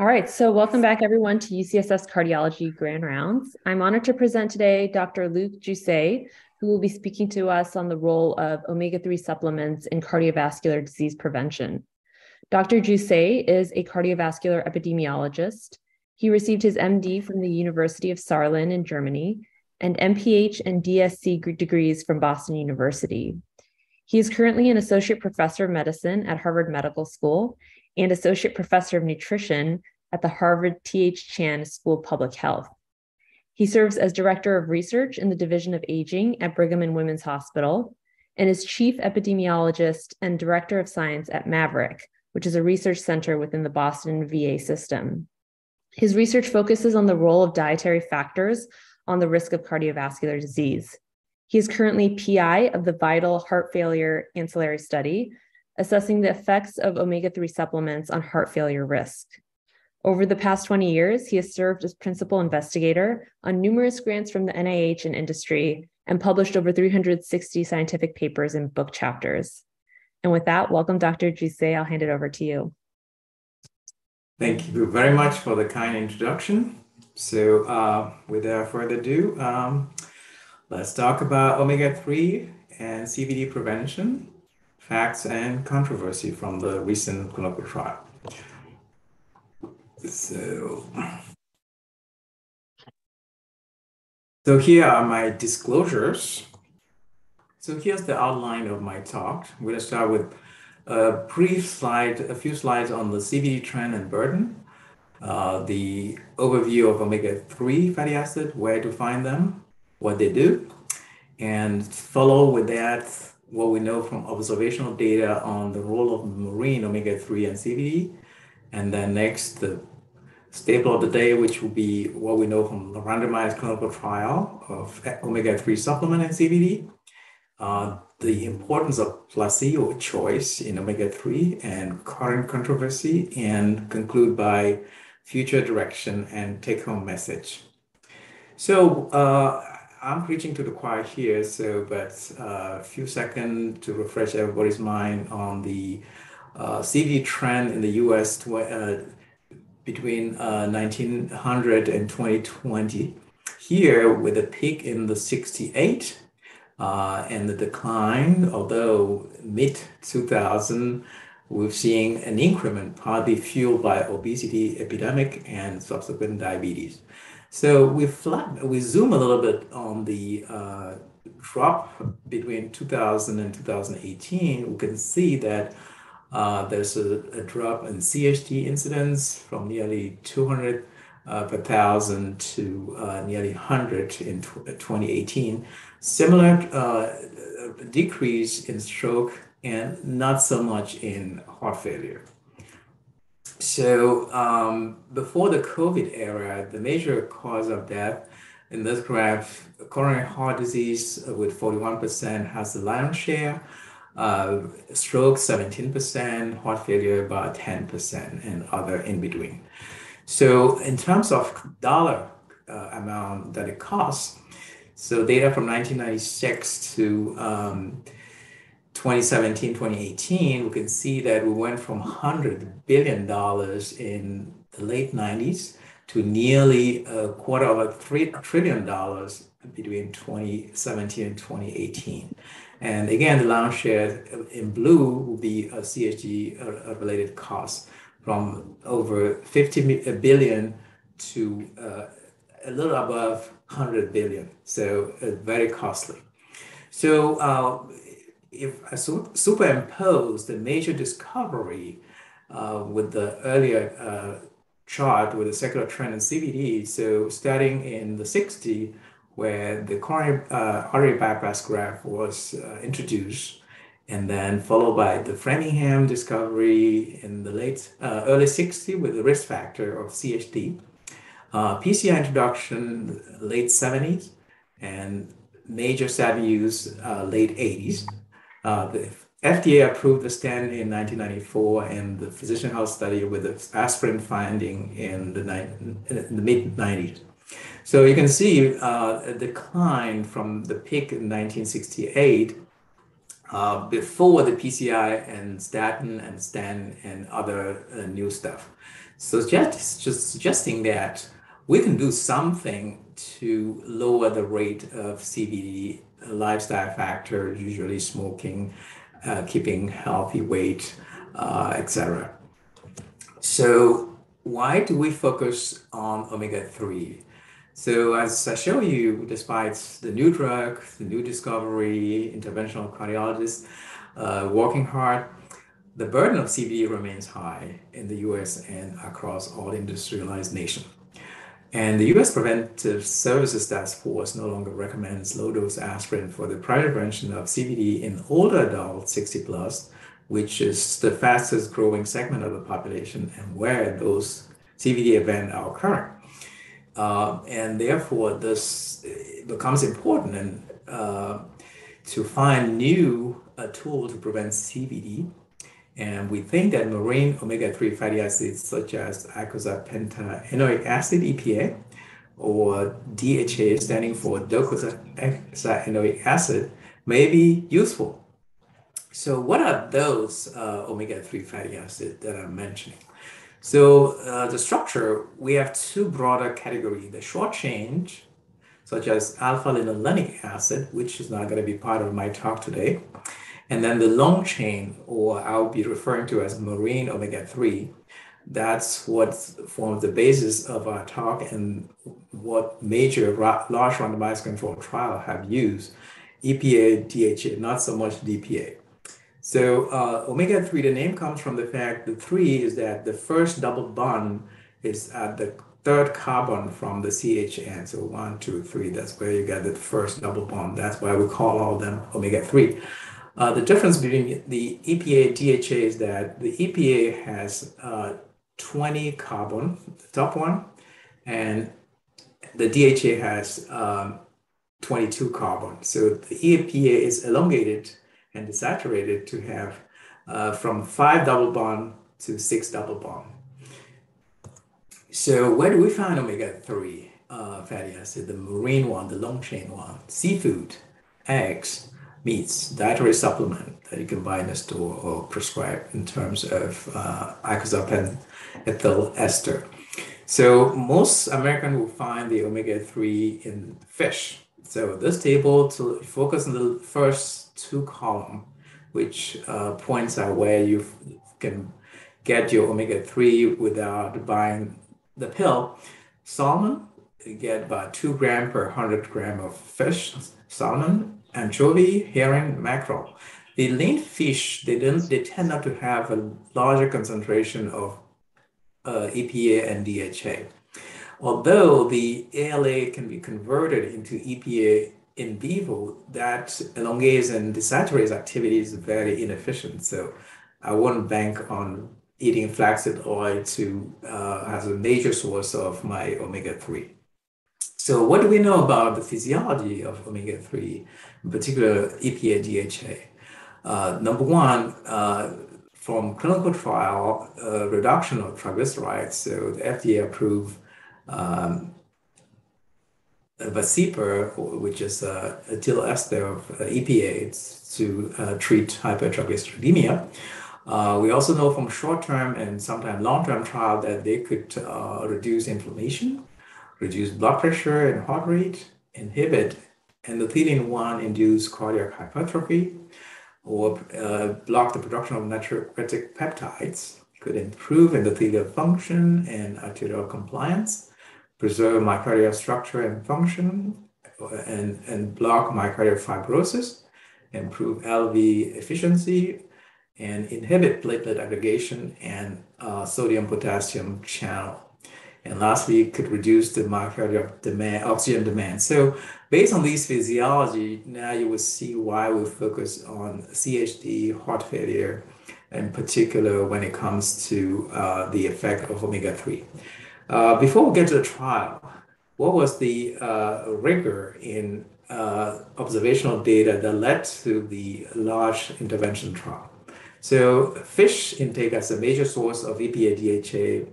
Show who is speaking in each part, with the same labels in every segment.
Speaker 1: All right, so welcome back everyone to UCSF Cardiology Grand Rounds. I'm honored to present today Dr. Luc Djousse, who will be speaking to us on the role of omega-3 supplements in cardiovascular disease prevention. Dr. Djousse is a cardiovascular epidemiologist. He received his MD from the University of Saarland in Germany and MPH and DSc degrees from Boston University. He is currently an associate professor of medicine at Harvard Medical School and Associate Professor of Nutrition at the Harvard T.H. Chan School of Public Health. He serves as Director of Research in the Division of Aging at Brigham and Women's Hospital and is Chief Epidemiologist and Director of Science at MAVERIC, which is a research center within the Boston VA system. His research focuses on the role of dietary factors on the risk of cardiovascular disease. He is currently PI of the Vital Heart Failure Ancillary Study, assessing the effects of omega 3 supplements on heart failure risk. Over the past 20 years, he has served as principal investigator on numerous grants from the NIH and industry and published over 360 scientific papers and book chapters. And with that, welcome, Dr. Djousse. I'll hand it over to you.
Speaker 2: Thank you very much for the kind introduction. So, uh, without further ado, um, let's talk about omega 3 and CVD prevention facts and controversy from the recent clinical trial. So, so here are my disclosures. So here's the outline of my talk. We're going to start with a brief slide, a few slides on the CVD trend and burden, uh, the overview of omega-3 fatty acid, where to find them, what they do, and follow with that what we know from observational data on the role of marine omega-3 and CVD. And then next, the staple of the day, which will be what we know from the randomized clinical trial of omega-3 supplement and CVD, uh, the importance of placebo choice in omega-3 and current controversy, and conclude by future direction and take-home message. So uh, I'm preaching to the choir here, so but uh, a few seconds to refresh everybody's mind on the uh, CV trend in the U.S. Tw- uh, between 1900 uh, and 2020. Here, with a peak in the 68 uh, and the decline, although mid 2000, we're seeing an increment partly fueled by obesity epidemic and subsequent diabetes. So we flat, we zoom a little bit on the uh, drop between 2000 and 2018. We can see that there's a, a, drop in CHD incidence from nearly 200 uh, per thousand to uh, nearly 100 in 2018. Similar uh, decrease in stroke and not so much in heart failure. So um, before the COVID era, the major cause of death in this graph, coronary heart disease with 41% has the lion's share, uh, stroke 17%, heart failure about 10%, and other in between. So in terms of dollar uh, amount that it costs, so data from 1996 to um, 2017, 2018, we can see that we went from $100 billion in the late 90s to nearly a quarter of a three trillion dollars between 2017 and 2018. And again, the lion's share in blue will be a CHD related cost from over 50 billion to uh, a little above 100 billion. So uh, very costly. So uh, if I superimpose the major discovery uh, with the earlier uh, chart with the secular trend in CVD, so starting in the 60s, where the coronary uh, artery bypass graft was uh, introduced, and then followed by the Framingham discovery in the late uh, early 60s with the risk factor of CHD, uh, PCI introduction late 70s, and major statin use late 80s. Uh, the FDA approved the stent in 1994 and the physician health study with the aspirin finding in the, in the mid 90s. So you can see uh, a decline from the peak in 1968 uh, before the PCI and statin and stent and other uh, new stuff. So just, just suggesting that we can do something to lower the rate of CVD lifestyle factor, usually smoking, uh, keeping healthy weight, uh, etc. So why do we focus on omega-3? So as I show you, despite the new drug, the new discovery, interventional cardiologists uh, working hard, the burden of CVD remains high in the US and across all industrialized nations. And the US Preventive Services Task Force no longer recommends low dose aspirin for the prevention of CVD in older adults 60 plus, which is the fastest growing segment of the population and where those CVD events are occurring. Uh, and therefore, this becomes important and uh, to find new uh, tool to prevent CVD and we think that marine omega-3 fatty acids such as icosapentaenoic acid EPA or DHA standing for docosahexaenoic acid may be useful. So what are those uh, omega-3 fatty acids that I'm mentioning? So uh, the structure, we have two broader categories, the short chain, such as alpha-linolenic acid, which is not going to be part of my talk today, and then the long chain, or I'll be referring to as marine omega-3, that's what forms the basis of our talk and what major large randomized controlled trial have used. EPA, DHA, not so much DPA. So uh, omega-3, the name comes from the fact the three is that the first double bond is at the third carbon from the CH end. So one, two, three, that's where you get the first double bond. That's why we call all them omega-3. Uh, the difference between the EPA DHA is that the EPA has uh, 20 carbon, the top one, and the DHA has um, 22 carbon. So the EPA is elongated and desaturated to have uh, from five double bond to six double bond. So where do we find omega-3 uh, fatty acid? The marine one, the long chain one, seafood, eggs, meats, dietary supplement that you can buy in a store or prescribe in terms of uh, ethyl ester. So most Americans will find the omega-3 in fish. So this table to focus on the first two column, which uh, points out where you can get your omega-3 without buying the pill. Salmon, you get about two gram per 100 gram of fish. Salmon anchovy, herring, mackerel. The lean fish, they, don't, they tend not to have a larger concentration of uh, EPA and DHA. Although the ALA can be converted into EPA in vivo, that elongates and desaturates activity is very inefficient. So I wouldn't bank on eating flaxseed oil to uh, as a major source of my omega-3. So what do we know about the physiology of omega-3, in particular EPA DHA? Uh, number one, uh, from clinical trial, uh, reduction of triglycerides. So the FDA approved um, Vascepa, which is a ethyl ester of EPA to uh, treat hypertriglyceridemia. Uh, we also know from short-term and sometimes long-term trial that they could uh, reduce inflammation reduce blood pressure and heart rate, inhibit endothelin-1 induced cardiac hypertrophy, or uh, block the production of natriuretic peptides, could improve endothelial function and arterial compliance, preserve myocardial structure and function, and, and block myocardial fibrosis, improve LV efficiency, and inhibit platelet aggregation and uh, sodium potassium channel and lastly, it could reduce the myocardial demand, oxygen demand. So based on these physiology, now you will see why we focus on CHD, heart failure, in particular when it comes to uh, the effect of omega-3. Uh, before we get to the trial, what was the uh, rigor in uh, observational data that led to the large intervention trial? So fish intake as a major source of EPA DHA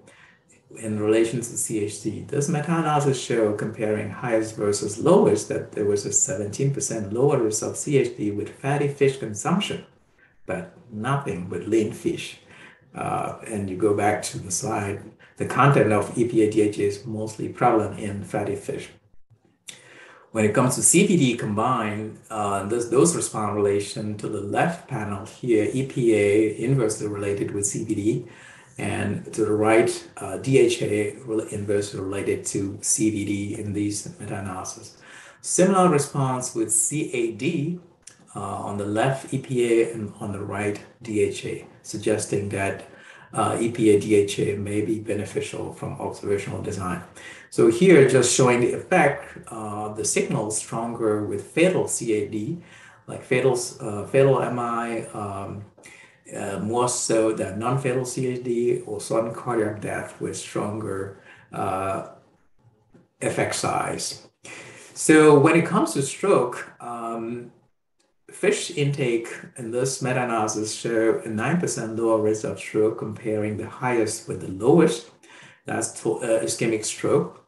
Speaker 2: in relation to CHD. This meta-analysis show comparing highest versus lowest that there was a 17% lower risk of CHD with fatty fish consumption, but nothing with lean fish. Uh, and you go back to the slide the content of EPA DHA is mostly prevalent in fatty fish. When it comes to CVD combined, uh, this dose response relation to the left panel here, EPA inversely related with CVD, and to the right, uh, DHA inversely related to CVD in these meta-analysis. Similar response with CAD uh, on the left EPA and on the right DHA, suggesting that uh, EPA DHA may be beneficial from observational design. So here, just showing the effect, uh, the signal stronger with fatal CAD, like fatal, uh, fatal MI, um, uh, more so than non-fatal CAD or sudden cardiac death with stronger uh, effect size. So when it comes to stroke, um, fish intake in this meta-analysis show a 9% lower risk of stroke comparing the highest with the lowest. That's to, uh, ischemic stroke.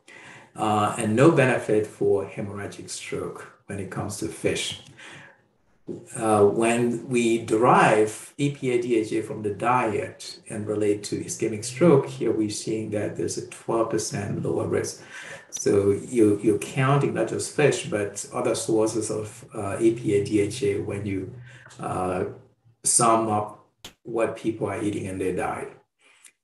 Speaker 2: Uh, and no benefit for hemorrhagic stroke when it comes to fish. Uh, when we derive EPA DHA from the diet and relate to ischemic stroke, here we're seeing that there's a 12% lower risk. So you, you're counting not just fish, but other sources of uh, EPA DHA when you uh, sum up what people are eating in their diet.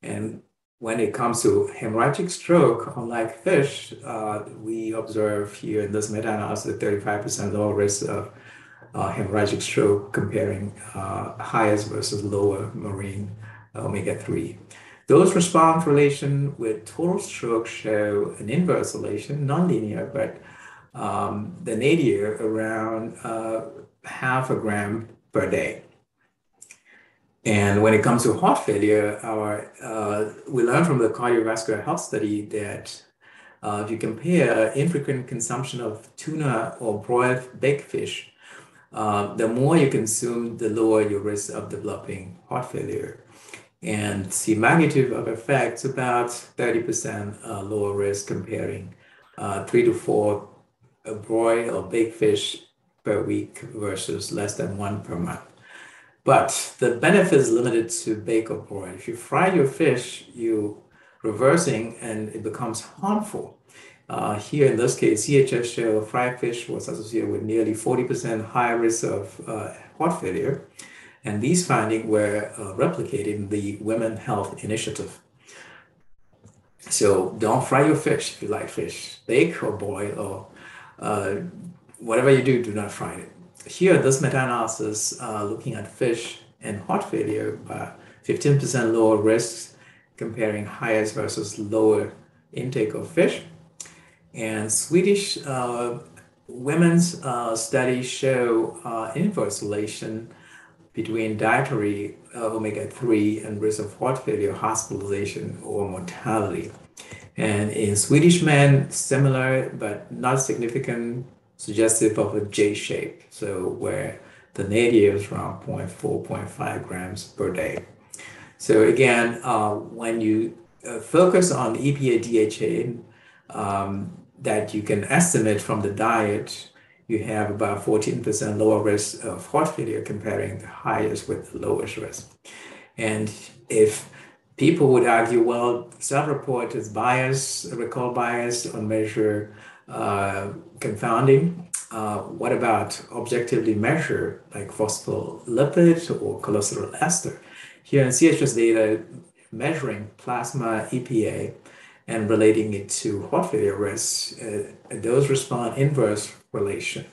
Speaker 2: And when it comes to hemorrhagic stroke, unlike fish, uh, we observe here in this meta-analysis 35% lower risk of uh, hemorrhagic stroke comparing uh, highest versus lower marine omega-3. Those response relation with total stroke show an inverse relation, nonlinear, but um, the nadir around uh, half a gram per day. And when it comes to heart failure, our, uh, we learned from the cardiovascular health study that uh, if you compare infrequent consumption of tuna or broiled baked fish, uh, the more you consume, the lower your risk of developing heart failure. And the magnitude of effects about 30% uh, lower risk comparing uh, three to four broiled or baked fish per week versus less than one per month. But the benefit is limited to bake or broil. If you fry your fish, you reversing and it becomes harmful. Uh, here in this case, CHS show fried fish was associated with nearly 40% higher risk of uh, heart failure. And these findings were uh, replicated in the Women Health Initiative. So don't fry your fish if you like fish. Bake or boil or uh, whatever you do, do not fry it here, this meta-analysis uh, looking at fish and heart failure by 15% lower risks comparing highest versus lower intake of fish. And Swedish uh, women's uh, studies show uh, inverse relation between dietary uh, omega-3 and risk of heart failure, hospitalization, or mortality. And in Swedish men, similar but not significant suggestive of a J shape. So where the nadir is around 0.4, 0.5 grams per day. So again, uh, when you uh, focus on EPA DHA um, that you can estimate from the diet, you have about 14% lower risk of heart failure comparing the highest with the lowest risk. And if people would argue, well, self-report is bias, recall bias on measure uh, confounding. Uh, what about objectively measure like phospholipid or cholesterol ester? Here in CHS data, measuring plasma EPA and relating it to heart failure risk, uh, those respond inverse relation.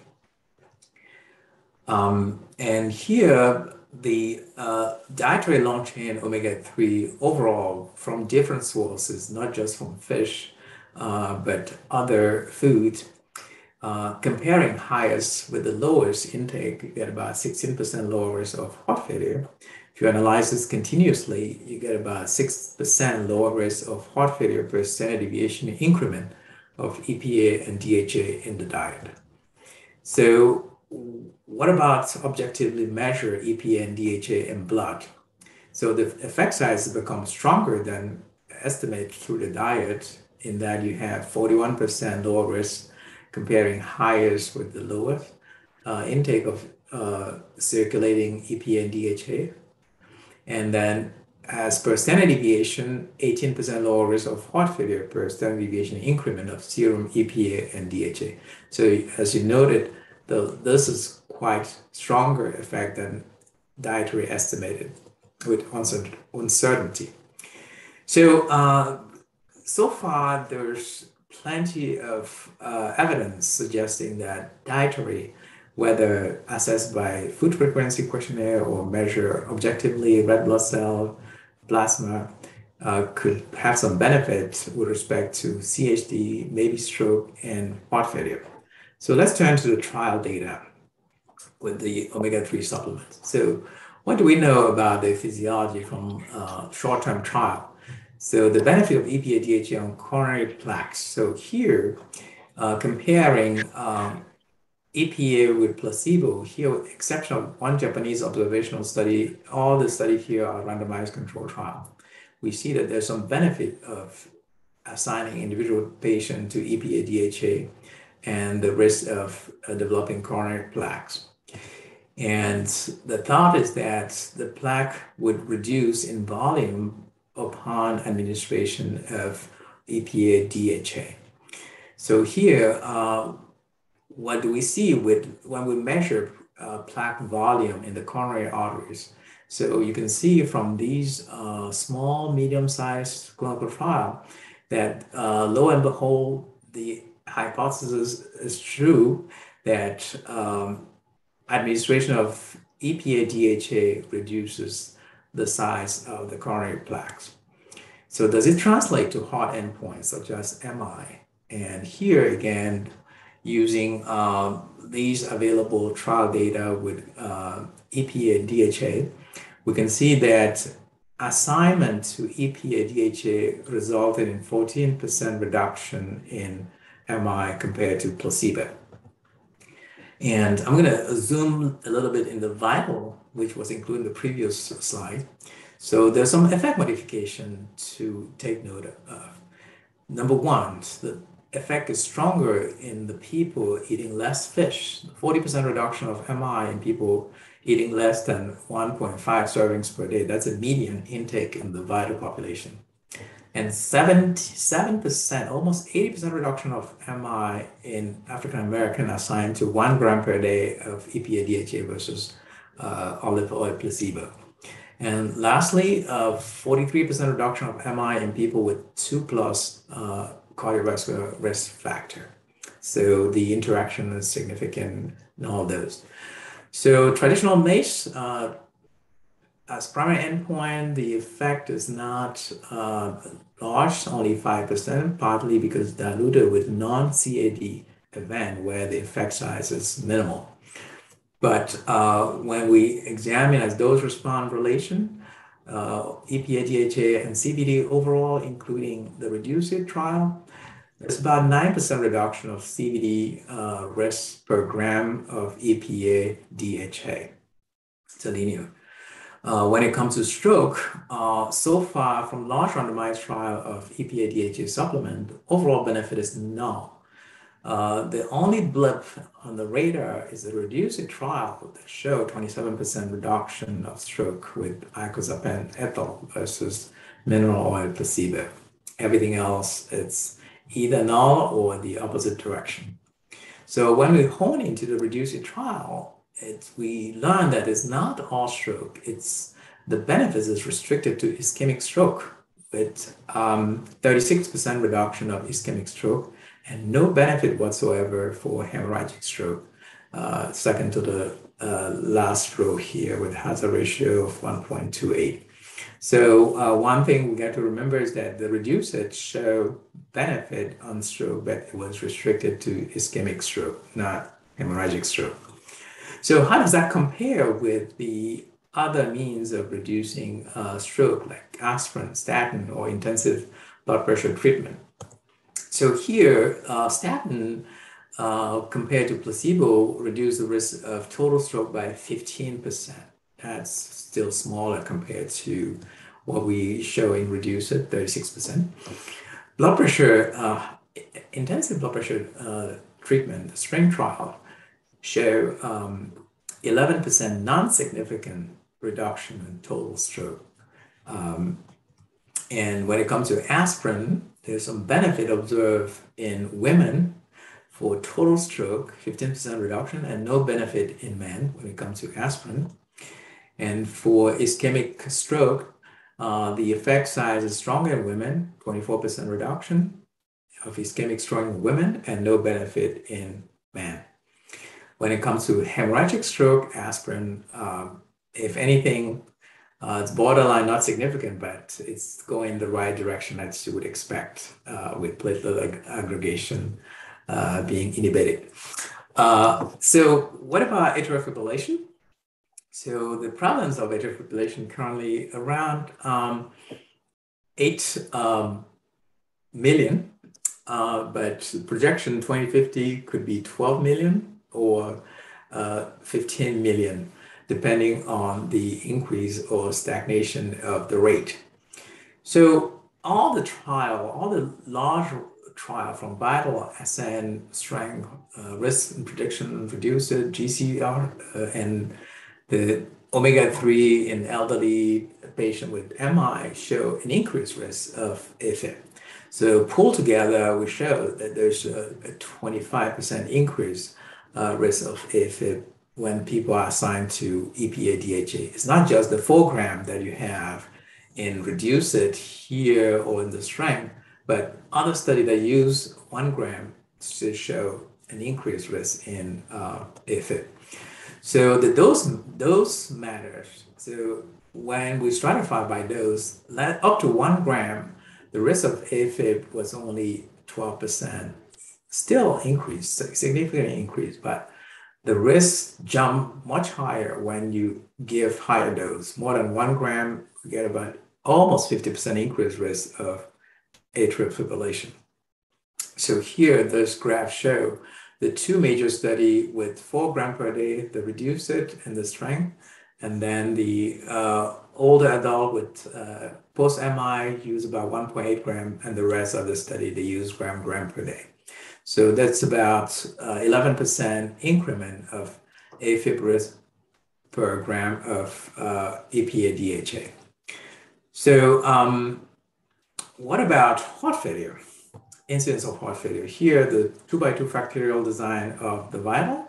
Speaker 2: Um, and here, the uh, dietary long chain omega 3 overall from different sources, not just from fish, uh, but other foods, uh, comparing highest with the lowest intake, you get about 16% lower risk of heart failure. You analyze this continuously, you get about 6% lower risk of heart failure per standard deviation increment of EPA and DHA in the diet. So what about objectively measure EPA and DHA in blood? So the effect size becomes stronger than estimate through the diet in that you have 41% lower risk comparing highest with the lowest uh, intake of uh, circulating EPA and DHA. And then as per standard deviation, 18% lower risk of heart failure per standard deviation increment of serum EPA and DHA. So as you noted, the, this is quite stronger effect than dietary estimated with uncertainty. So, uh, so far there's plenty of uh, evidence suggesting that dietary, whether assessed by food frequency questionnaire or measure objectively red blood cell plasma uh, could have some benefit with respect to CHD, maybe stroke, and heart failure. So let's turn to the trial data with the omega-3 supplements. So what do we know about the physiology from uh, short-term trial? So the benefit of EPA DHA on coronary plaques. So here, uh, comparing um, EPA with placebo, here, with exception of one Japanese observational study, all the studies here are randomized control trial. We see that there's some benefit of assigning individual patient to EPA DHA and the risk of uh, developing coronary plaques. And the thought is that the plaque would reduce in volume upon administration of EPA DHA. So here, uh, what do we see with when we measure uh, plaque volume in the coronary arteries? So you can see from these uh, small, medium-sized clinical trial that uh, lo and behold, the hypothesis is true that um, administration of EPA DHA reduces the size of the coronary plaques. So does it translate to heart endpoints such as MI? And here again, using uh, these available trial data with uh, EPA and DHA, we can see that assignment to EPA DHA resulted in 14% reduction in MI compared to placebo. And I'm going to zoom a little bit in the vital, which was included in the previous slide. So there's some effect modification to take note of. Number one, the effect is stronger in the people eating less fish, 40% reduction of MI in people eating less than 1.5 servings per day. That's a median intake in the vital population and 77%, almost 80% reduction of MI in African American assigned to one gram per day of EPA DHA versus uh, olive oil placebo. And lastly, uh, 43% reduction of MI in people with two plus uh, cardiovascular risk factor. So the interaction is significant in all those. So traditional MACE, uh, as primary endpoint, the effect is not uh, large, only 5%, partly because diluted with non-CAD event where the effect size is minimal. But uh, when we examine as dose response relation, uh, EPA, DHA, and CVD overall, including the REDUCE-IT trial, there's about 9% reduction of CVD uh, risk per gram of EPA, DHA. It's a linear. Uh, when it comes to stroke, uh, so far from large randomized trial of EPA DHA supplement, overall benefit is null. Uh, the only blip on the radar is the REDUCE-IT trial that showed 27% reduction of stroke with icosapent ethyl versus mineral oil placebo. Everything else, it's either null or the opposite direction. So when we hone into the REDUCE-IT trial, we learn that it's not all stroke. It's the benefits is restricted to ischemic stroke with 36% um, reduction of ischemic stroke and no benefit whatsoever for hemorrhagic stroke. Uh, second to the uh, last row here with hazard ratio of 1.28. So uh, one thing we got to remember is that the REDUCE-IT show benefit on stroke, but it was restricted to ischemic stroke, not hemorrhagic stroke. So how does that compare with the other means of reducing uh, stroke, like aspirin, statin, or intensive blood pressure treatment? So here, uh, statin uh, compared to placebo reduced the risk of total stroke by 15%. That's still smaller compared to what we show in REDUCE-IT, 36%. Blood pressure, uh, intensive blood pressure treatment, the SPRINT trial, show um, 11% non-significant reduction in total stroke. Um, and when it comes to aspirin, there's some benefit observed in women for total stroke, 15% reduction, and no benefit in men when it comes to aspirin. And for ischemic stroke, uh, the effect size is stronger in women, 24% reduction of ischemic stroke in women, and no benefit in men. When it comes to hemorrhagic stroke, aspirin, um, if anything, uh, it's borderline not significant, but it's going the right direction as you would expect uh, with platelet aggregation uh, being inhibited. Uh, so what about atrial fibrillation? So the prevalence of atrial fibrillation currently around um, 8 um, million, uh, but projection 2050 could be 12 million or uh, 15 million, depending on the increase or stagnation of the rate. So all the trial, all the large trial from VITAL, SN, strength, uh, risk and prediction, reducer, GCR, uh, and the omega-3 in elderly patient with MI show an increased risk of AFib. So pulled together, we show that there's a, a 25% increase uh, risk of AFib when people are assigned to EPA DHA. It's not just the four gram that you have in REDUCE-IT here or in the strength, but other study that use one gram to show an increased risk in uh, AFib. So the dose dose matters. So when we stratify by dose, up to one gram, the risk of AFib was only 12%. Still increased, significantly increased, but the risks jump much higher when you give higher dose. More than one gram, you get about almost 50% increased risk of atrial fibrillation. So here, this graph show the two major study with four gram per day, the REDUCE-IT and the strength, and then the uh, older adult with uh, post-MI use about 1.8 gram, and the rest of the study, they use gram, gram per day. So that's about 11% uh, increment of AFib risk per gram of uh, EPA DHA. So um, what about heart failure? incidence of heart failure. Here, the two by two factorial design of the VITAL.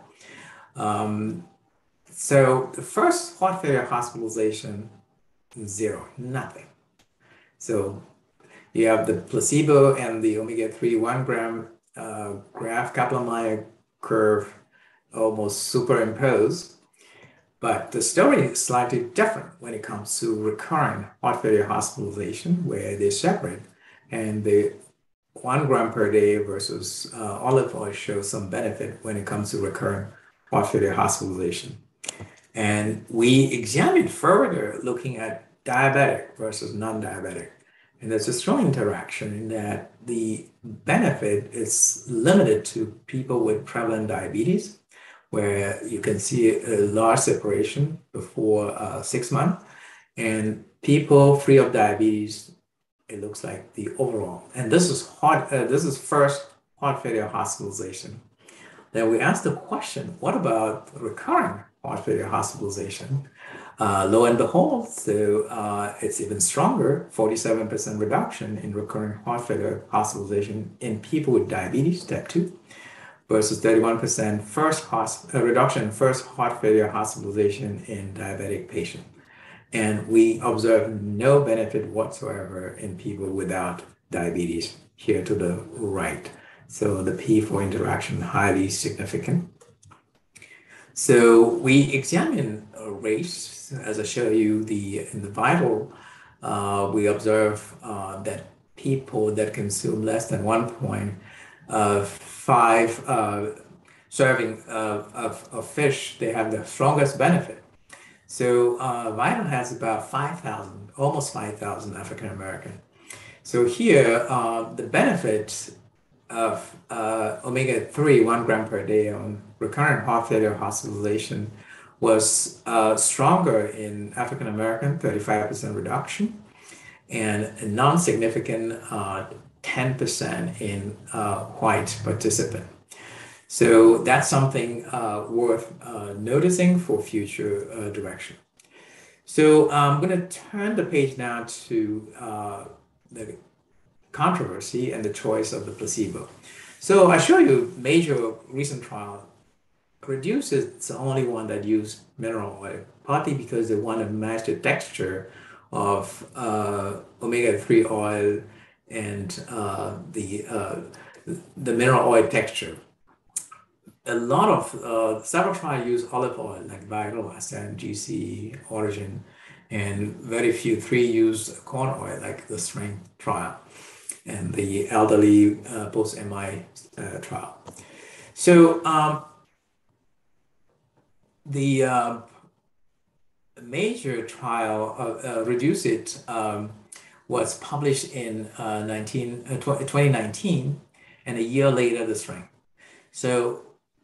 Speaker 2: Um, so the first heart failure hospitalization, zero, nothing. So you have the placebo and the omega-3 one gram uh, graph Kaplan-Meier curve almost superimposed. But the story is slightly different when it comes to recurrent heart failure hospitalization, where they separate and the one gram per day versus uh, olive oil shows some benefit when it comes to recurrent heart failure hospitalization. And we examined further looking at diabetic versus non-diabetic. And there's a strong interaction in that the benefit is limited to people with prevalent diabetes, where you can see a large separation before uh, six months. And people free of diabetes it looks like the overall. And this is heart, uh, this is first heart failure hospitalization. Then we asked the question, what about recurrent heart failure hospitalization? Uh, lo and behold, so uh, it's even stronger, 47% reduction in recurrent heart failure hospitalization in people with diabetes type 2 versus 31% first hosp- uh, reduction in first heart failure hospitalization in diabetic patient. And we observe no benefit whatsoever in people without diabetes here to the right. So the P4 interaction highly significant. So we examine race, as I show you the in the VITAL, uh, we observe uh, that people that consume less than one point five uh, serving of, of, of fish, they have the strongest benefit. So uh, VITAL has about 5,000, almost 5,000 African American. So here, uh, the benefit of uh, omega-3, one gram per day on recurrent heart failure hospitalization was uh, stronger in African American, 35% reduction, and a non-significant 10% uh, in uh, white participant. So that's something uh, worth uh, noticing for future uh, direction. So I'm going to turn the page now to uh, the controversy and the choice of the placebo. So I show you major recent trial. Reduce is the only one that used mineral oil, partly because they want to match the texture of uh, omega-3 oil and uh, the, uh, the mineral oil texture. A lot of uh, several trials use olive oil, like Vital, Ascend, GC, Origin, and very few, three use corn oil, like the Strength trial and the elderly uh, post-MI uh, trial. So um, the uh, major trial of uh, Reduce It um, was published in uh, 19, uh, 2019, and a year later, the strength. So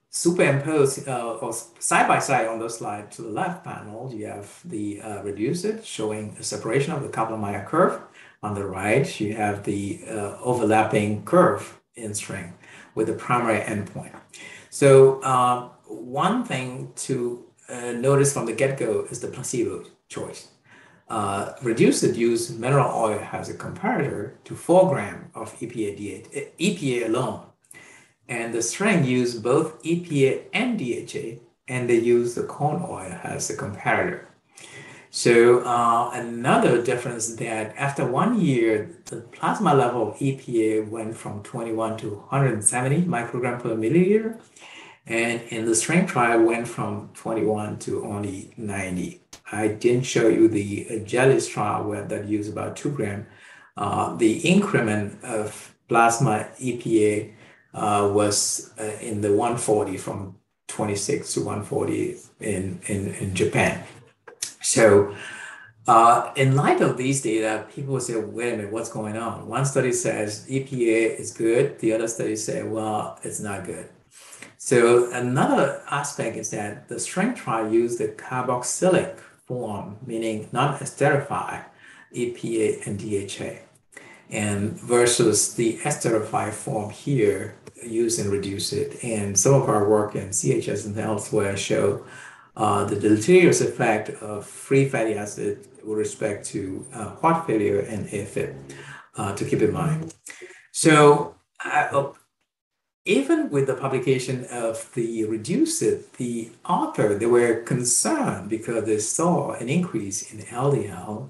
Speaker 2: superimpose uh, or side by side on the slide to the left panel, you have the Reduce It showing the separation of the Kaplan-Meier curve. On the right, you have the uh, overlapping curve in strength with the primary endpoint. So um, one thing to uh, notice from the get-go is the placebo choice. Uh, reduced use mineral oil has a comparator to 4 gram of EPA, DHA, EPA alone. And the strength use both EPA and DHA, and they use the corn oil as a comparator. So uh, another difference that after one year, the plasma level of EPA went from 21 to 170 microgram per milliliter, and in the strength trial went from 21 to only 90. I didn't show you the JELIS trial where that used about two gram. Uh, the increment of plasma EPA uh, was uh, in the 140 from 26 to 140 in, in, in Japan. So uh, in light of these data, people will say, wait a minute, what's going on? One study says EPA is good. The other study say, well, it's not good. So another aspect is that the strength trial used the carboxylic form, meaning non-esterified EPA and DHA, and versus the esterified form here used and reduce it. And some of our work in CHS and elsewhere show the deleterious effect of free fatty acid with respect to uh, heart failure and AFib uh, to keep in mind. So uh, even with the publication of the Reduce-It, the author, they were concerned because they saw an increase in LDL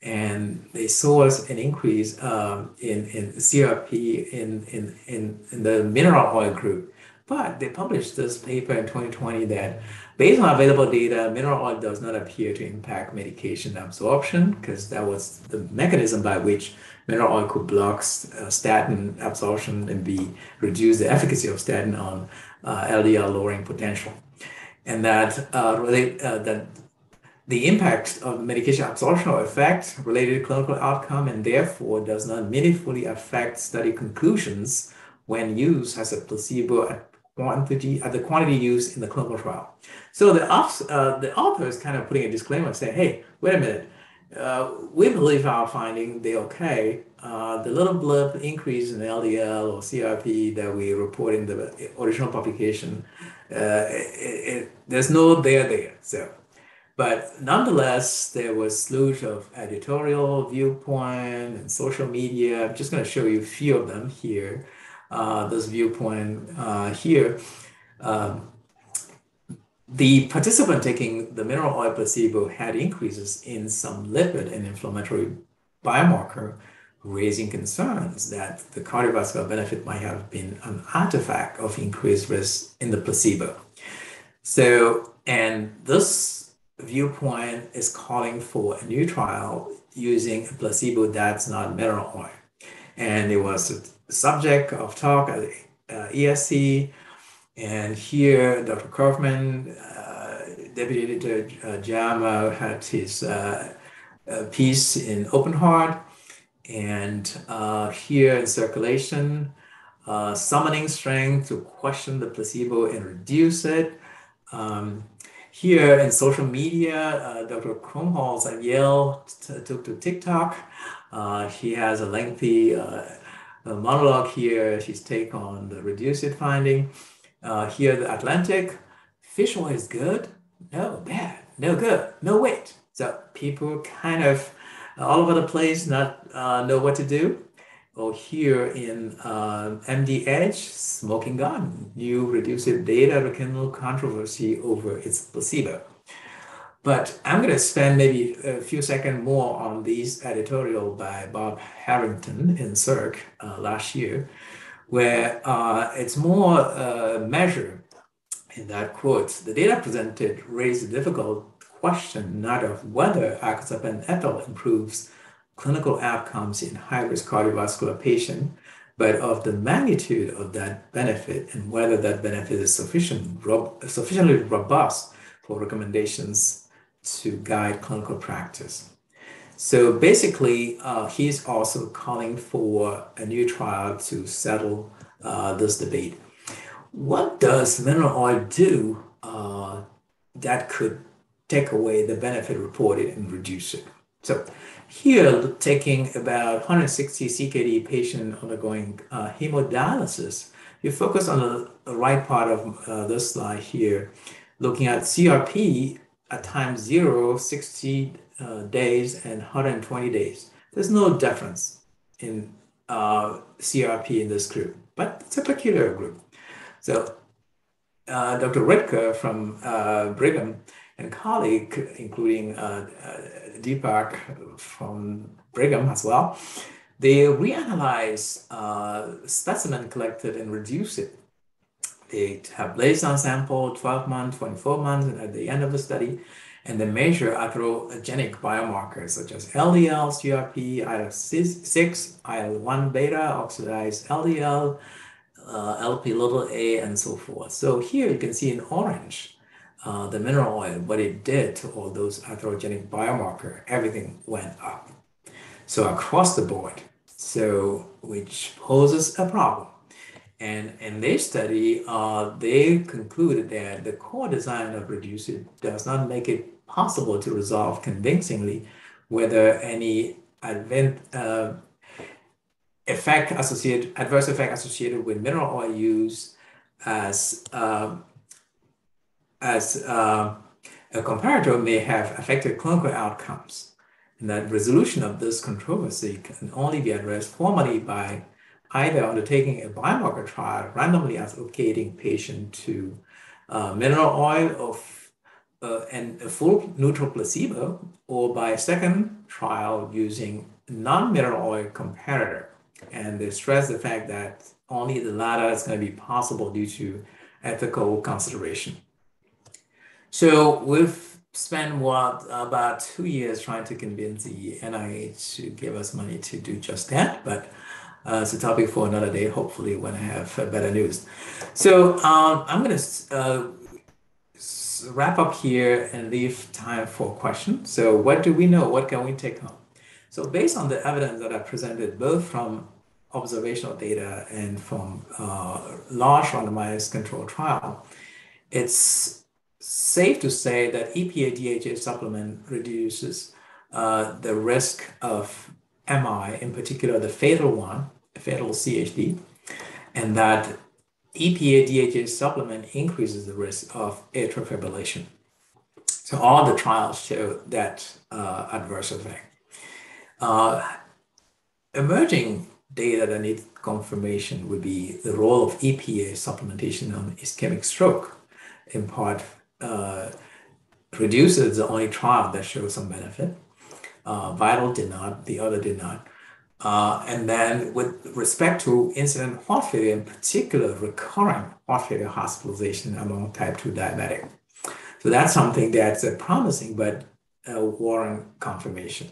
Speaker 2: and they saw an increase um, in, in CRP in, in, in, in the mineral oil group. But they published this paper in 2020 that based on available data, mineral oil does not appear to impact medication absorption because that was the mechanism by which mineral oil could block uh, statin absorption and be reduce the efficacy of statin on uh, LDL lowering potential. And that uh, uh, that the impact of medication absorption or effect related to clinical outcome and therefore does not meaningfully affect study conclusions when used as a placebo quantity at the quantity used in the clinical trial. So the, uh, the author is kind of putting a disclaimer saying, hey, wait a minute, uh, we believe our finding, they're okay. Uh, the little blip increase in LDL or CRP that we report in the original publication, uh, it, it, there's no there there. So, but nonetheless, there was slew of editorial viewpoint and social media. I'm just going to show you a few of them here. Uh, this viewpoint uh, here. Um, the participant taking the mineral oil placebo had increases in some lipid and inflammatory biomarker, raising concerns that the cardiovascular benefit might have been an artifact of increased risk in the placebo. So, and this viewpoint is calling for a new trial using a placebo that's not mineral oil. And it was subject of talk at uh, ESC and here, Dr. Kaufman, uh, Deputy Editor uh, JAMA, had his uh, uh, piece in Open Heart. And uh, here in circulation, uh, summoning strength to question the placebo and reduce it. Um, here in social media, Dr. Krumholz at Yale took to TikTok. he has a lengthy monologue here, his take on the Reduce-IT finding. Uh, here, the Atlantic, fish oil is good. No, bad. No good. No weight. So people kind of all over the place not uh, know what to do. Or here in uh, MD Edge, smoking gun, new Reduce-IT data rekindle controversy over its placebo. But I'm going to spend maybe a few seconds more on this editorial by Bob Harrington in Circ uh, last year, where uh, it's more uh, measured in that quote. The data presented raised a difficult question not of whether icosapent ethyl improves clinical outcomes in high-risk cardiovascular patient, but of the magnitude of that benefit and whether that benefit is sufficient, sufficiently robust for recommendations to guide clinical practice. So basically, uh, he's also calling for a new trial to settle uh, this debate. What does mineral oil do uh, that could take away the benefit reported and Reduce-IT? So here, taking about 160 CKD patient undergoing uh, hemodialysis, you focus on the, right part of uh, this slide here, looking at CRP at time zero, 60 uh, days and 120 days. There's no difference in uh, CRP in this group, but it's a peculiar group. So uh, Dr. Ridker from uh, Brigham and colleague, including uh, uh, Deepak from Brigham as well, they reanalyze specimen collected and Reduce-IT. They have baseline sample 12 months, 24 months, and at the end of the study, and they measure atherogenic biomarkers such as LDL, CRP, IL-6, IL-1 beta, oxidized LDL, uh, LP little a, and so forth. So here you can see in orange, uh, the mineral oil, what it did to all those atherogenic biomarker, everything went up. So across the board, so which poses a problem. And in their study, uh, they concluded that the core design of Reduce-IT does not make it possible to resolve convincingly whether any advent, uh, effect associated, adverse effect associated with mineral oil use as um, as uh, a comparator may have affected clinical outcomes. And that resolution of this controversy can only be addressed formally by either undertaking a biomarker trial, randomly allocating patient to uh, mineral oil of, uh, and a full neutral placebo, or by a second trial using non-mineral oil comparator. And they stress the fact that only the latter is going to be possible due to ethical consideration. So we've spent what about two years trying to convince the NIH to give us money to do just that, but uh, it's a topic for another day. Hopefully, when I have uh, better news. So um, I'm going to uh, wrap up here and leave time for questions. So what do we know? What can we take home? So based on the evidence that I presented, both from observational data and from uh, large randomized controlled trial, it's safe to say that EPA DHA supplement reduces uh, the risk of MI, in particular the fatal one, fatal CHD, and that EPA DHA supplement increases the risk of atrial fibrillation. So all the trials show that uh, adverse effect. Uh, emerging data that need confirmation would be the role of EPA supplementation on ischemic stroke, in part uh, Reduce is the only trial that shows some benefit. Uh, Vital did not, the other did not. Uh, and then with respect to incident heart failure, in particular, recurrent heart failure hospitalization among type 2 diabetic. So that's something that's uh, promising, but uh, warrant confirmation.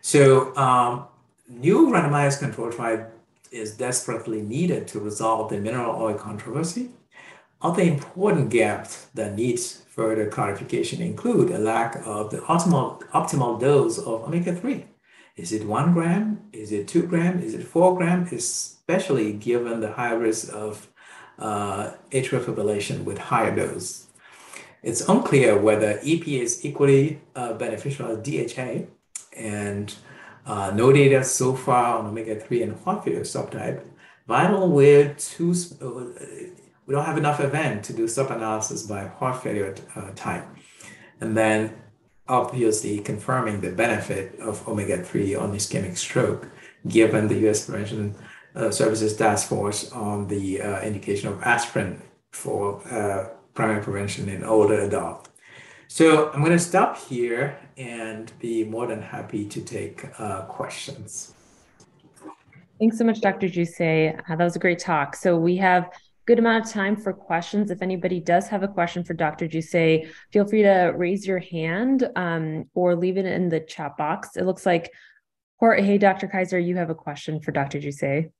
Speaker 2: So um, new randomized control trial is desperately needed to resolve the mineral oil controversy other important gaps that needs further clarification include a lack of the optimal, optimal dose of omega-3. Is it one gram? Is it two gram? Is it four gram? Especially given the high risk of uh, atrial fibrillation with higher dose. It's unclear whether EPA is equally uh, beneficial as DHA, and uh, no data so far on omega-3 and heart failure subtype. Vital with two, we don't have enough event to do sub-analysis by heart failure uh, type. And then obviously confirming the benefit of omega-3 on ischemic stroke, given the U.S. Prevention uh, Services Task Force on the uh, indication of aspirin for uh, primary prevention in older adults. So I'm going to stop here and be more than happy to take uh, questions.
Speaker 1: Thanks so much, Dr. Djousse. Uh, that was a great talk. So we have good amount of time for questions. If anybody does have a question for Dr. Djousse, feel free to raise your hand um, or leave it in the chat box. It looks like, hey, Dr. Kaiser, you have a question for Dr. Djousse.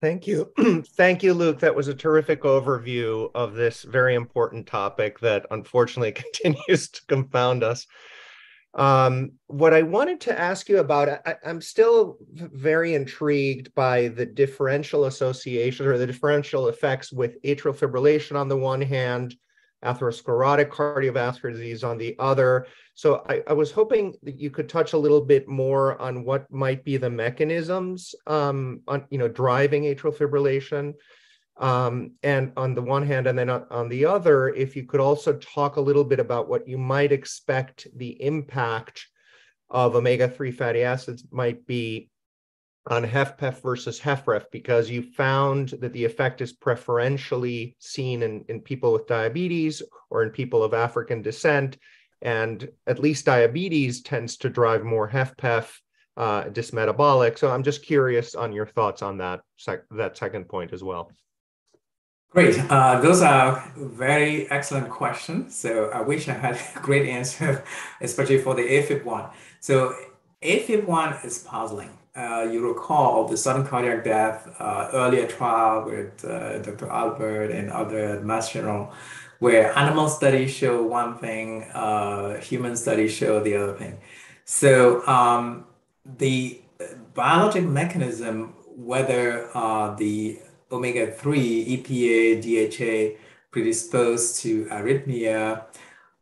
Speaker 3: Thank you. Thank you, Luc. That was a terrific overview of this very important topic that unfortunately continues to confound us. Um, what I wanted to ask you about, I, am still very intrigued by the differential association or the differential effects with atrial fibrillation on the one hand, atherosclerotic cardiovascular disease on the other. So I, I, was hoping that you could touch a little bit more on what might be the mechanisms um, on, you know, driving atrial fibrillation um, and on the one hand, and then on the other, if you could also talk a little bit about what you might expect the impact of omega-3 fatty acids might be on HFpEF versus HFrEF, because you found that the effect is preferentially seen in, in people with diabetes or in people of African descent, and at least diabetes tends to drive more HFpEF uh, dysmetabolic. So I'm just curious on your thoughts on that, sec- that second point as well.
Speaker 2: Great. Uh, those are very excellent questions. So I wish I had a great answer, especially for the AFib one. So AFib one is puzzling. Uh, you recall the sudden cardiac death uh, earlier trial with uh, Dr. Albert and other Mass General, where animal studies show one thing, uh, human studies show the other thing. So um, the biologic mechanism, whether uh, the omega-3, EPA, DHA predisposed to arrhythmia,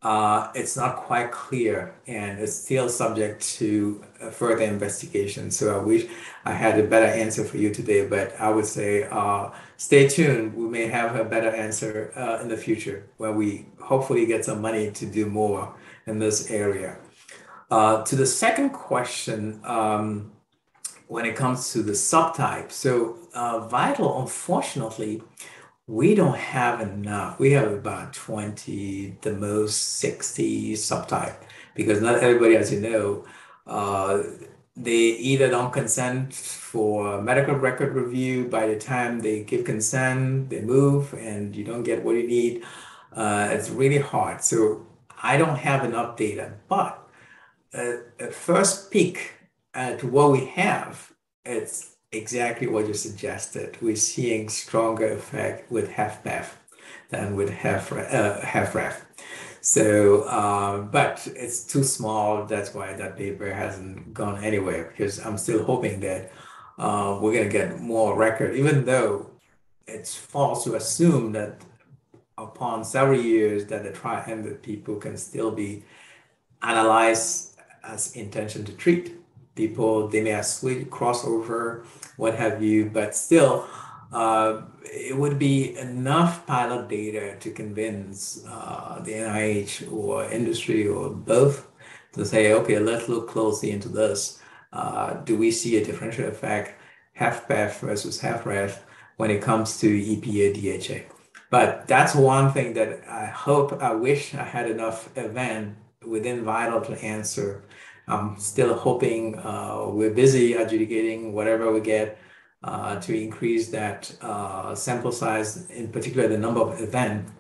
Speaker 2: uh, it's not quite clear and it's still subject to uh, further investigation. So I wish I had a better answer for you today, but I would say uh, stay tuned. We may have a better answer uh, in the future when we hopefully get some money to do more in this area. Uh, to the second question, um, when it comes to the subtype. So uh, vital, unfortunately, we don't have enough. We have about 20, the most 60 subtype, because not everybody, as you know, uh, they either don't consent for medical record review. By the time they give consent, they move and you don't get what you need. Uh, it's really hard. So I don't have enough data, but uh, a first peek at what we have, it's exactly what you suggested. We're seeing stronger effect with HFpEF than with HFrEF. Uh, so, um, but it's too small. That's why that paper hasn't gone anywhere because I'm still hoping that uh, we're going to get more record, even though it's false to assume that upon several years that the tri-ended people can still be analyzed as intention to treat people. They may have switch crossover, what have you, but still, uh, it would be enough pilot data to convince uh, the NIH or industry or both to say, okay, let's look closely into this. Uh, do we see a differential effect, HFpEF versus HFrEF, when it comes to EPA DHA? But that's one thing that I hope, I wish I had enough event within Vital to answer I'm still hoping uh, we're busy adjudicating whatever we get uh, to increase that uh, sample size, in particular the number of events,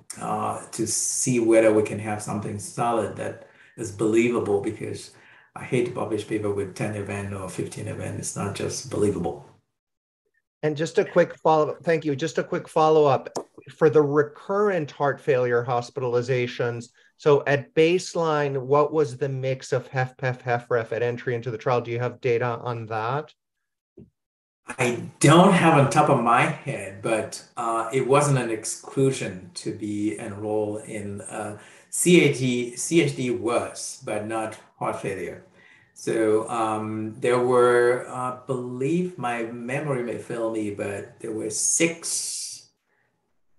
Speaker 2: to see whether we can have something solid that is believable because I hate to publish paper with 10 event or 15 event. It's not just believable.
Speaker 3: And just a quick follow up. thank you. Just a quick follow up for the recurrent heart failure hospitalizations. So at baseline, what was the mix of HFpEF, HFrEF at entry into the trial? Do you have data on that?
Speaker 2: I don't have on top of my head, but uh, it wasn't an exclusion to be enrolled in uh, CHD. CHD was, but not heart failure. So um, there were, I uh, believe my memory may fail me, but there were six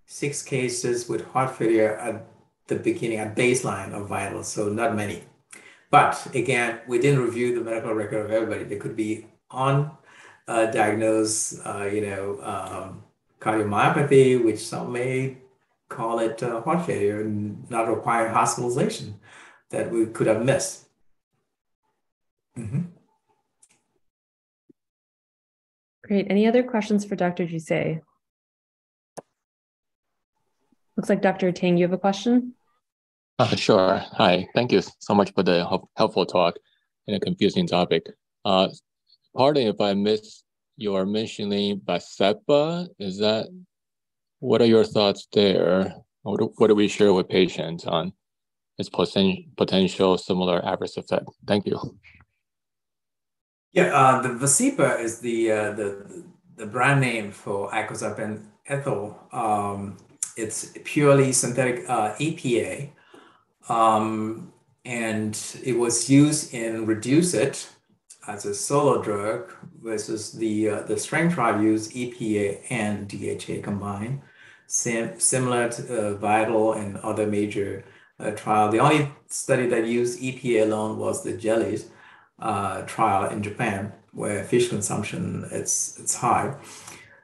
Speaker 2: six cases with heart failure at the beginning, at baseline of vitals, so not many. But again, we didn't review the medical record of everybody. They could be on uh, diagnose, uh, you know, um, cardiomyopathy, which some may call it uh, heart failure and not require hospitalization that we could have missed. Mm-hmm.
Speaker 1: Great. Any other questions for Dr. Djousse? Looks like Dr. Tang, you have a question?
Speaker 4: Uh, sure. Hi. Thank you so much for the helpful talk and a confusing topic. Uh, pardon if I missed your mentioning Vascepa. Is that, what are your thoughts there? What do, what do we share with patients on its poten potential similar adverse effect? Thank you.
Speaker 2: Yeah, uh, the Vascepa is the, uh, the, the brand name for icosapent ethyl. Um, it's purely synthetic uh, EPA. Um, and it was used in Reduce-IT as a solo drug versus the uh, the strength trial used EPA and DHA combined, Sim- similar to uh, Vital and other major uh, trial. The only study that used EPA alone was the JELIS uh, trial in Japan, where fish consumption it's it's high.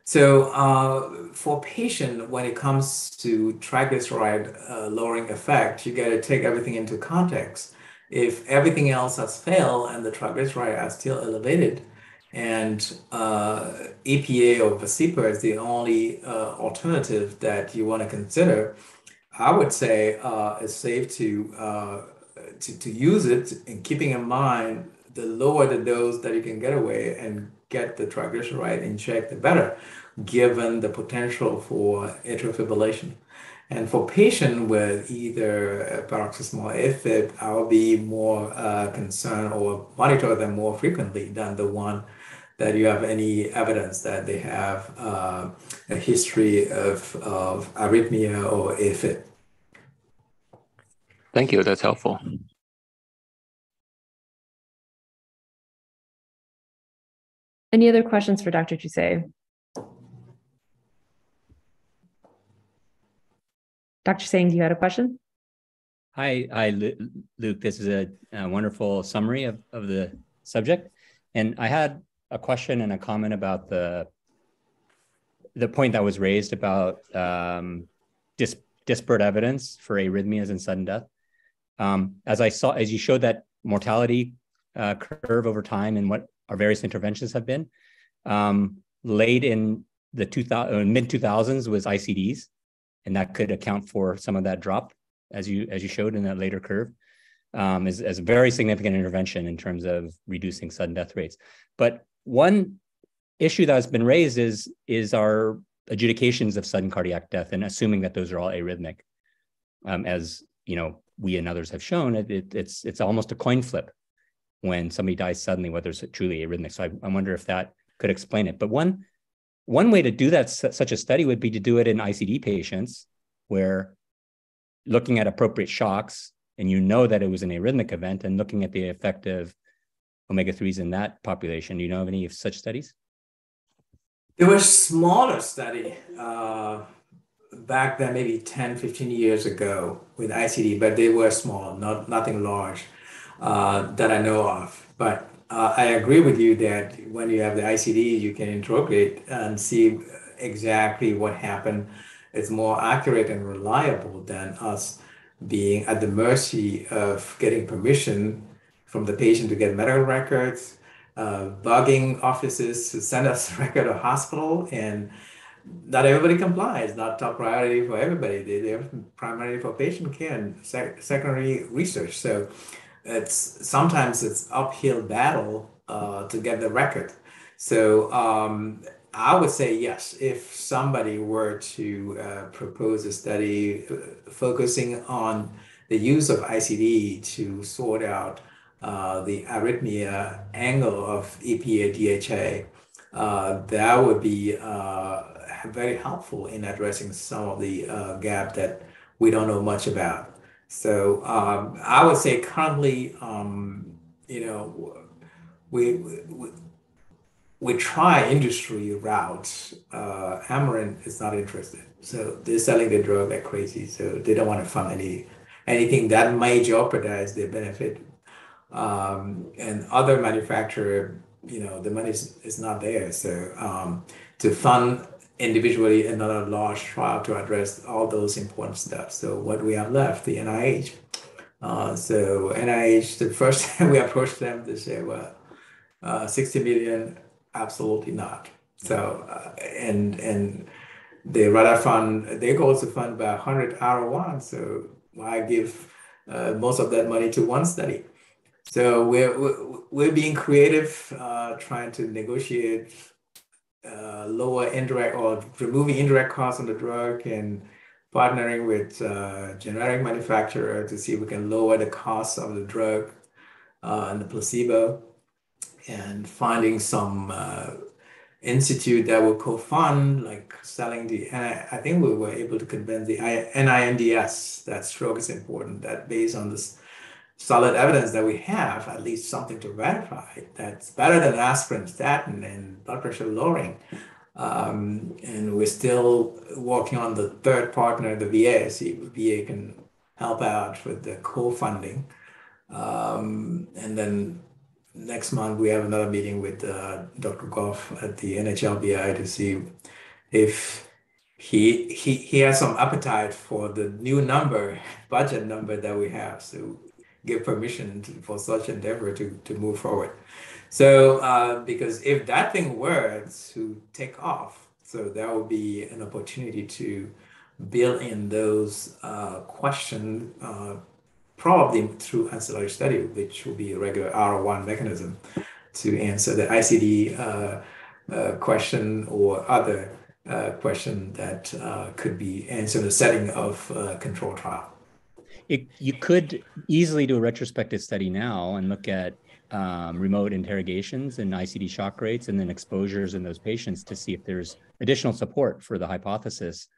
Speaker 2: So uh, for patient, when it comes to triglyceride uh, lowering effect, you got to take everything into context. If everything else has failed and the triglyceride are still elevated, and uh, EPA or Vascepa is the only uh, alternative that you want to consider, I would say uh, it's safe to, uh, to to use it, and keeping in mind the lower the dose that you can get away and get the triglyceride in check, the better, given the potential for atrial fibrillation. And for patient with either paroxysmal AFib, I'll be more uh, concerned or monitor them more frequently than the one that you have any evidence that they have uh, a history of, of arrhythmia or AFib.
Speaker 4: Thank you. That's helpful.
Speaker 1: Any other questions for Dr. Djousse? Dr. Singh, do you have a question?
Speaker 5: Hi, hi, Luc. This is a, a, wonderful summary of, of the subject. And I had a question and a comment about the the point that was raised about um, dis, disparate evidence for arrhythmias and sudden death. Um, as I saw, as you showed that mortality uh, curve over time and what our various interventions have been. Um, late in the 2000, uh, mid 2000s was ICDs, and that could account for some of that drop, as you as you showed in that later curve, um, as, as a very significant intervention in terms of reducing sudden death rates. But one issue that has been raised is is our adjudications of sudden cardiac death and assuming that those are all arrhythmic, um, as you know we and others have shown, it, it, it's it's almost a coin flip when somebody dies suddenly, whether it's truly arrhythmic. So I, I wonder if that could explain it. But one one way to do that such a study would be to do it in ICD patients, where looking at appropriate shocks, and you know that it was an arrhythmic event, and looking at the effect of omega threes in that population. Do you know of any such studies?
Speaker 2: There was smaller study uh, back then, maybe 10, 15 years ago with ICD, but they were small, not nothing large that I know of. But uh, I agree with you that when you have the ICD, you can interrogate and see exactly what happened. It's more accurate and reliable than us being at the mercy of getting permission from the patient to get medical records, uh, bugging offices to send us a record of hospital, and not everybody complies. Not top priority for everybody. They, they're primarily for patient care and sec- secondary research. So it's sometimes it's uphill battle uh, to get the record. So um, I would say yes, if somebody were to uh, propose a study uh, focusing on the use of ICD to sort out uh, the arrhythmia angle of EPA DHA, uh, that would be uh, very helpful in addressing some of the gap that we don't know much about. So um, I would say currently, um, you know, we, we we try industry routes. Uh, Amarin is not interested. So they're selling the drug like crazy. So they don't want to fund any anything that may jeopardize their benefit. Um, and other manufacturer, you know, the money is, is not there. So um, to fund individually another large trial to address all those important stuff. So what we have left, the NIH. Uh, so NIH, the first time we approached them, they say, well, uh, 60 million, absolutely not. So, uh, and, and they rather fund, they go to fund about 100 R1. So why give uh, most of that money to one study? So we're, we're, being creative, uh, trying to negotiate uh, lower indirect or removing indirect costs on the drug and partnering with uh, generic manufacturer to see if we can lower the cost of the drug uh, and the placebo. And finding some institute that will co-fund like selling the and I, I, think we were able to convince the NINDS that stroke is important that based on this solid evidence that we have, at least something to verify, that's better than aspirin, statin, and blood pressure lowering. Um, and we're still working on the third partner, the VA, see VA can help out with the co-funding. Um, and then next month we have another meeting with uh, Dr. Goff at the NHLBI to see if he he he has some appetite for the new number budget number that we have. So give permission to, for such endeavor to, to move forward. So, uh, because if that thing were to take off, so that would be an opportunity to build in those uh, questions, uh, probably through ancillary study, which will be a regular R1 mechanism to answer the ICD uh, uh, question or other uh, question that could be answered in the setting of control trial
Speaker 5: it, you could easily do a retrospective study now and look at um, remote interrogations and ICD shock rates and then exposures in those patients to see if there's additional support for the hypothesis.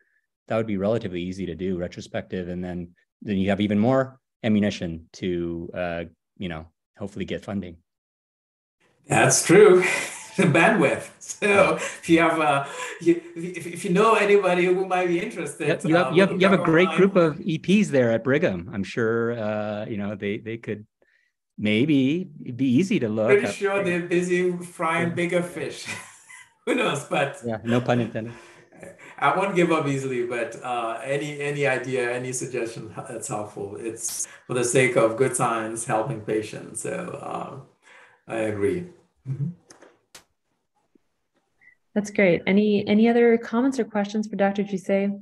Speaker 5: That would be relatively easy to do retrospective. And then, then you have even more ammunition to, uh, you know, hopefully get funding.
Speaker 2: That's true. the bandwidth. So if you have uh, you, if, if you know anybody who might be interested,
Speaker 5: yep, you have um, you have, you have a great online. group of EPs there at Brigham. I'm sure uh, you know they they could maybe it'd be easy to look.
Speaker 2: Pretty sure they're busy frying bigger fish. who knows? But
Speaker 5: yeah, no pun intended.
Speaker 2: I won't give up easily, but uh, any any idea, any suggestion that's helpful. It's for the sake of good science, helping patients. So uh, I agree. Mm-hmm.
Speaker 1: That's great. Any any other comments or questions for Dr. Djousse?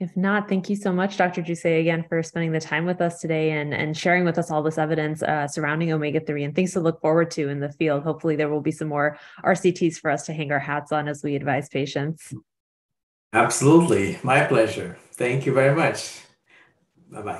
Speaker 1: If not, thank you so much, Dr. Djousse, again for spending the time with us today and, and sharing with us all this evidence uh, surrounding omega-3 and things to look forward to in the field. Hopefully there will be some more RCTs for us to hang our hats on as we advise patients.
Speaker 2: Absolutely. My pleasure. Thank you very much. Bye bye.